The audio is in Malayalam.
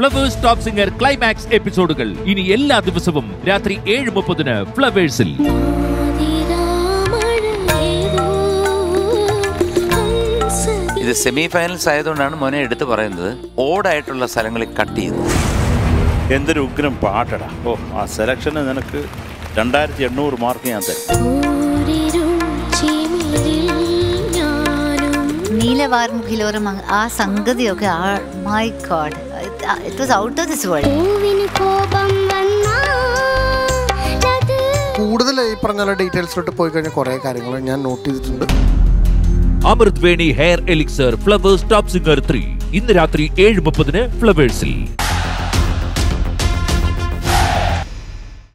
ഫ്ലവേഴ്സ് ടോപ്പ് സിംഗർ ക്ലൈമാക്സ് എപ്പിസോഡുകൾ ഇനി എല്ലാ ദിവസവും രാത്രി ഏഴ് മുപ്പതിന് ഫ്ലവേഴ്സിൽ ഇത് സെമി ഫൈനൽസ് ആയതുകൊണ്ടാണ് മോനെ എടുത്തു പറയുന്നത്. ഓടായിട്ടുള്ള സ്ഥലങ്ങളിൽ കട്ട് ചെയ്തു എന്തൊരു ഉഗ്രം പാട്ടടാ. ഓ ആ സെലക്ഷന് നിനക്ക് രണ്ടായിരത്തി എണ്ണൂറ് മാർക്ക് ഞാൻ തരും. നീലവാർമുഖിലോരം അങ് ആ സംഗതിയൊക്കെ ആ my god it was out of this world കൂടുതൽ ഈ പറഞ്ഞ ഡീറ്റെയിൽസിലോട്ട് പോയി കഴിഞ്ഞാൽ കുറേ കാര്യങ്ങൾ ഞാൻ നോട്ട് ചെയ്തിട്ടുണ്ട്. Amrit Veni hair elixir Flowers top singer three. ഇന്ന് രാത്രി ഏഴ് മുപ്പതിന് ഫ്ലവേഴ്സിൽ.